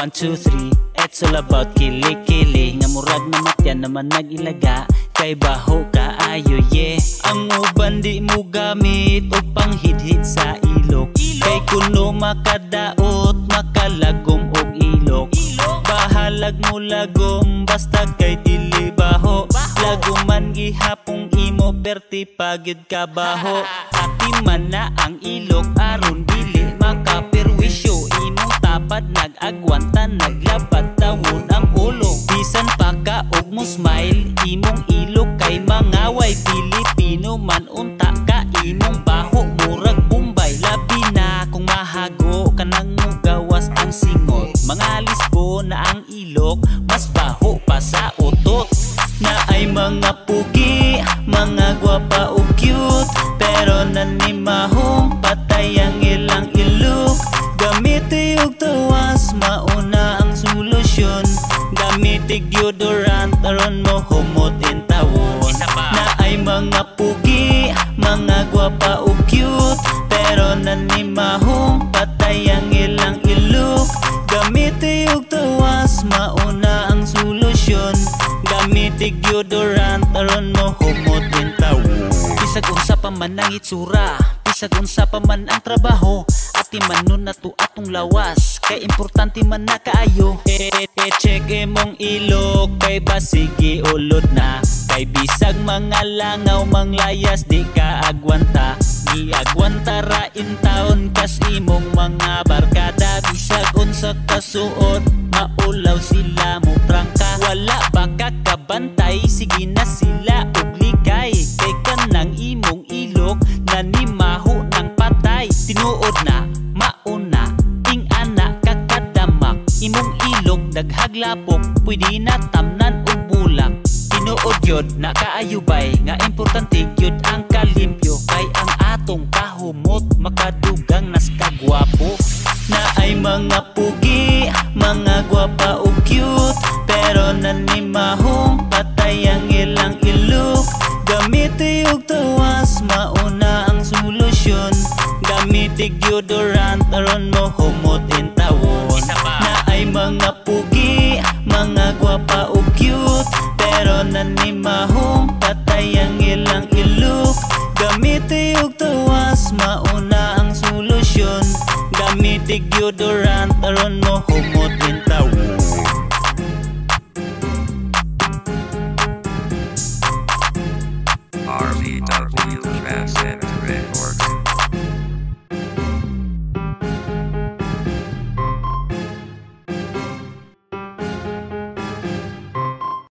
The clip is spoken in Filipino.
1, 2, 3 It's all about kili-kili Nga murag na matyan naman nagilaga. Kay baho ka ayo yeah. Ang uban di mo gamit O panghidhid sa ilok. Kay kuno makadaot Makalagom og ilok. Bahalag mo lagom Basta kay dili baho. Laguman gihapong imo Perti pagid ka baho. Ati man na ang ilok Aron smile Imong ilok kay mangaway Pilipino man unta ka Imong baho murag bumbay Labi na kung mahago Kanang mo gawas ang singot. Mga lisbo na ang ilok Mas baho pa sa utot. Na ay mga pugi Mga gwapa o cute Pero nanimahong Gamitig deodorant Aron mo humot in tawon Na ay mga pugi Mga gwapa o cute. Pero nanimahong Patay ang ilang ilok. Gamiti og tawas Mauna ang solusyon. Gamitig deodorant Aron mo humot in tawon Bisag unsa pa man ang itsura Bisag unsa pa man ang trabaho. Ati man nun na to atong lawas Kay importante man na kaayo. E-check mong ilok Kay basigi ulod na. Kay bisag mga langaw Manglayas di ka agwanta. Giagwanta ra in taon Kas imong mga barkada. Bisag unsa kasuot Maulaw sila mo prangka. Wala ba kakabantay Sige na sila og ligay Kay kanang imong ilok Nanimaho ng patay. Tinuod na, daghaglapok Pwede na tamnan og bulak Tinuod yun na kaayubay Nga importante yun ang kalimpyo. Kay ang atong kahumot Makadugang nas kagwapo. Na ay mga pugi Mga gwapa o cute. Pero nanimahong Patay ang ilang ilok Gamiti og tawas Mauna ang solusyon. Gamitig deodorant Aron mo humot in Aron mo humot in tawon RVW Trans and Records.